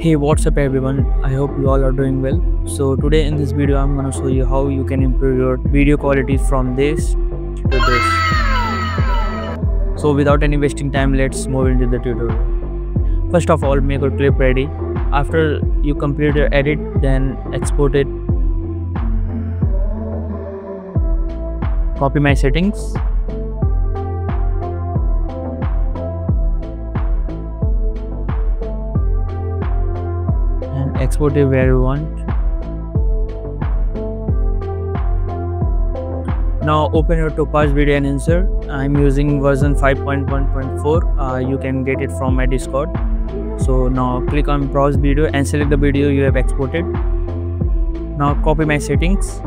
hey what's up everyone? I hope you all are doing well. So today in this video i'm gonna show you how you can improve your video quality from this to this. So without any wasting time let's move into the tutorial. First of all make your clip ready. After you complete your edit then export it. Copy my settings export it where you want. Now open your topaz video enhancer i'm using version 5.1.4 uh, you can get it from my discord. So now click on browse video and select the video you have exported. Now copy my settings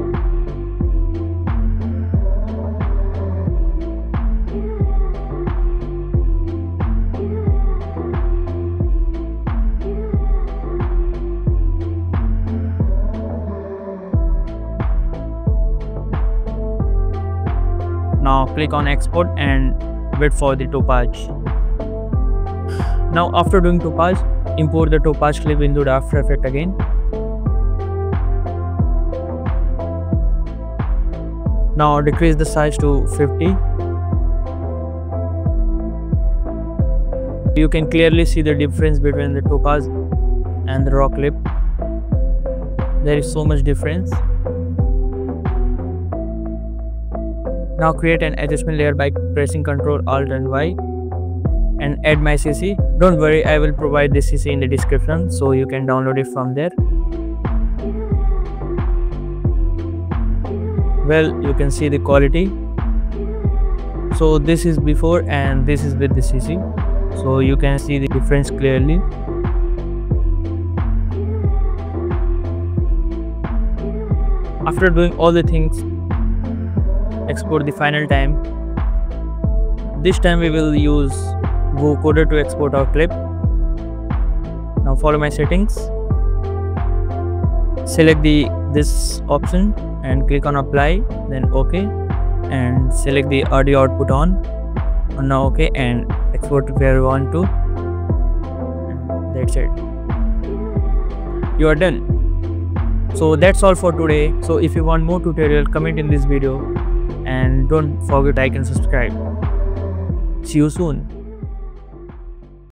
now click on export and wait for the topaz. Now after doing topaz import the topaz clip into the after effect again. Now decrease the size to 50 you can clearly see the difference between the topaz and the raw clip. There is so much difference Now create an adjustment layer by pressing Ctrl Alt and Y and add my CC. Don't worry, I will provide the CC in the description so you can download it from there. Well, you can see the quality. So this is before and this is with the CC. So you can see the difference clearly. After doing all the things export the final time. This time we will use Voukoder to export our clip. Now follow my settings. Select the this option and click on apply then ok. And select the audio output on. Now ok and export where you want to. That's it. You are done. So that's all for today. So if you want more tutorial comment in this video and don't forget to like and subscribe. See you soon